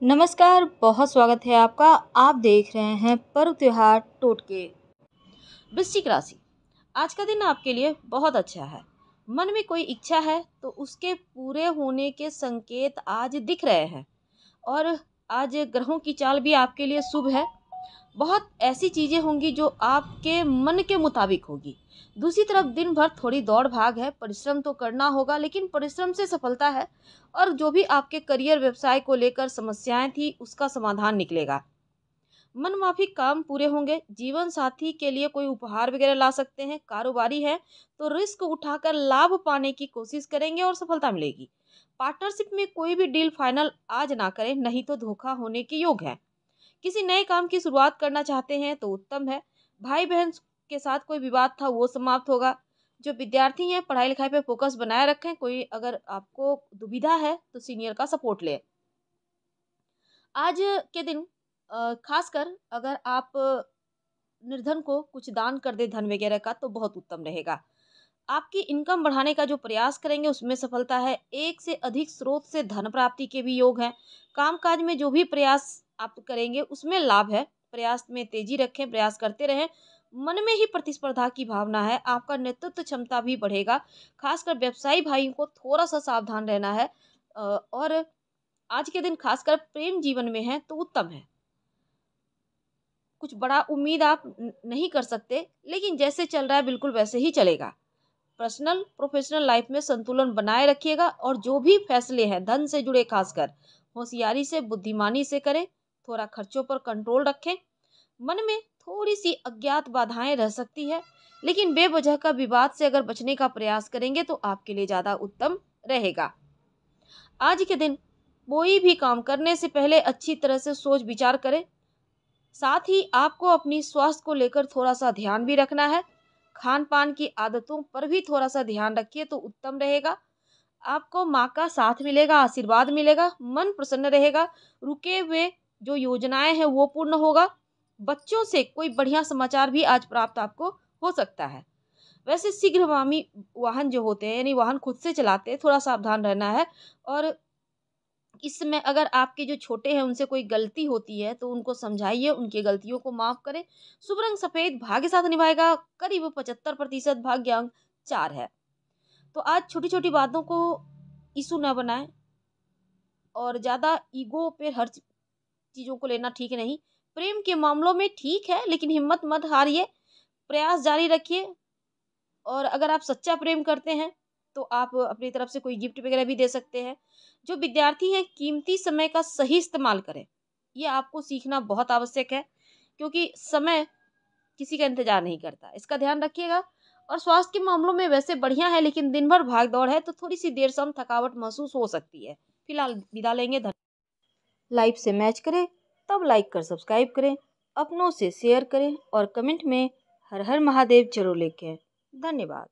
नमस्कार, बहुत स्वागत है आपका। आप देख रहे हैं पर्व त्यौहार टोटके। वृश्चिक राशि। आज का दिन आपके लिए बहुत अच्छा है। मन में कोई इच्छा है तो उसके पूरे होने के संकेत आज दिख रहे हैं। और आज ग्रहों की चाल भी आपके लिए शुभ है। बहुत ऐसी चीज़ें होंगी जो आपके मन के मुताबिक होगी। दूसरी तरफ़ दिन भर थोड़ी दौड़ भाग है, परिश्रम तो करना होगा, लेकिन परिश्रम से सफलता है और जो भी आपके करियर व्यवसाय को लेकर समस्याएँ थी, उसका समाधान निकलेगा। मन माफिक काम पूरे होंगे, जीवन साथी के लिए कोई उपहार वगैरह ला सकते हैं, कारोबारी है तो रिस्क उठाकर लाभ पाने की कोशिश करेंगे और सफलता मिलेगी। पार्टनरशिप में कोई भी डील फाइनल आज ना करें, नहीं तो धोखा होने के योग है। किसी नए काम की शुरुआत करना चाहते हैं तो उत्तम है। भाई बहन के साथ कोई विवाद था वो समाप्त होगा। जो विद्यार्थी हैं पढ़ाई लिखाई पे फोकस बनाए रखें, कोई अगर आपको दुविधा है तो सीनियर का सपोर्ट लें। आज के दिन खासकर अगर आप निर्धन को कुछ दान कर दे धन वगैरह का तो बहुत उत्तम रहेगा। आपकी इनकम बढ़ाने का जो प्रयास करेंगे, उसमें सफलता है। एक से अधिक स्रोत से धन प्राप्ति के भी योग हैं। कामकाज में जो भी प्रयास आप करेंगे, उसमें लाभ है। प्रयास में तेज़ी रखें, प्रयास करते रहें। मन में ही प्रतिस्पर्धा की भावना है, आपका नेतृत्व क्षमता भी बढ़ेगा। खासकर व्यवसायी भाइयों को थोड़ा सा सावधान रहना है और आज के दिन खासकर प्रेम जीवन में है तो उत्तम है। कुछ बड़ा उम्मीद आप नहीं कर सकते, लेकिन जैसे चल रहा है, बिल्कुल वैसे ही चलेगा। पर्सनल, प्रोफेशनल लाइफ में संतुलन बनाए रखिएगा, और जो भी फैसले हैं, धन से जुड़े खासकर, होशियारी से, बुद्धिमानी से करें। थोड़ा खर्चों पर कंट्रोल रखें। मन में थोड़ी सी अज्ञात बाधाएँ रह सकती है, लेकिन बेवजह का विवाद से अगर बचने का प्रयास करेंगे तो आपके लिए ज़्यादा उत्तम रहेगा। आज के दिन कोई भी काम करने से पहले अच्छी तरह से सोच विचार करें। साथ ही आपको अपनी स्वास्थ्य को लेकर थोड़ा सा ध्यान भी रखना है। खान पान की आदतों पर भी थोड़ा सा ध्यान रखिए तो उत्तम रहेगा। आपको माँ का साथ मिलेगा, आशीर्वाद मिलेगा, मन प्रसन्न रहेगा, रुके हुए जो योजनाएँ हैं वो पूर्ण होगा। बच्चों से कोई बढ़िया समाचार भी आज प्राप्त आपको हो सकता है। वैसे शीघ्रगामी वाहन जो होते हैं, यानी वाहन खुद से चलाते हैं, थोड़ा सावधान रहना है। और इस समय अगर आपके जो छोटे हैं, उनसे कोई गलती होती है तो उनको समझाइए, उनकी गलतियों को माफ़ करें। शुभ रंग सफ़ेद, भाग्य साथ निभाएगा। करीब पचहत्तर प्रतिशत भाग्यांक चार है। तो आज छोटी छोटी बातों को इशू न बनाएँ और ज़्यादा ईगो पे हर चीज़ों को लेना ठीक नहीं। प्रेम के मामलों में ठीक है, लेकिन हिम्मत मत हारिए। प्रयास जारी रखिए। और अगर आप सच्चा प्रेम करते हैं तो आप अपनी तरफ़ से कोई गिफ्ट वगैरह भी दे सकते हैं। जो विद्यार्थी हैं, कीमती समय का सही इस्तेमाल करें। ये आपको सीखना बहुत आवश्यक है, क्योंकि समय किसी का इंतज़ार नहीं करता। इसका ध्यान रखिएगा। और स्वास्थ्य के मामलों में वैसे बढ़िया है, लेकिन दिन भर भाग दौड़ है तो थोड़ी सी देर से हम थकावट महसूस हो सकती है। फ़िलहाल विदा लेंगे धन्यवाद लाइव से मैच करें, तब लाइक कर सब्सक्राइब करें, अपनों से शेयर करें और कमेंट में हर हर महादेव ज़रूर लिखें। धन्यवाद।